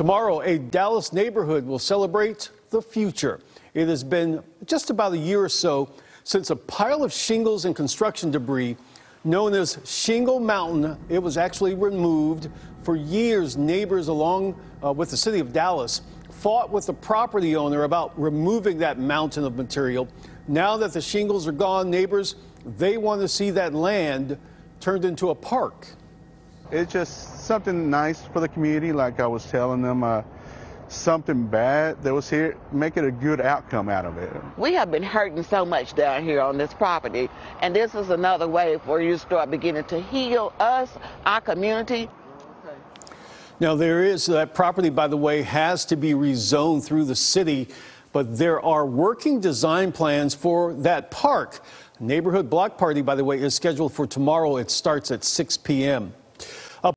Tomorrow, a Dallas neighborhood will celebrate the future. It has been just about a year or so since a pile of shingles and construction debris known as Shingle Mountain, it was actually removed. For years, neighbors along uh, with the city of Dallas fought with the property owner about removing that mountain of material. Now that the shingles are gone, neighbors, they want to see that land turned into a park. It's just something nice for the community, like I was telling them. Uh, something bad that was here, make it a good outcome out of it. We have been hurting so much down here on this property, and this is another way for you to start beginning to heal us, our community. Now, there is that property, by the way, has to be rezoned through the city, but there are working design plans for that park. Neighborhood block party, by the way, is scheduled for tomorrow. It starts at 6 p.m.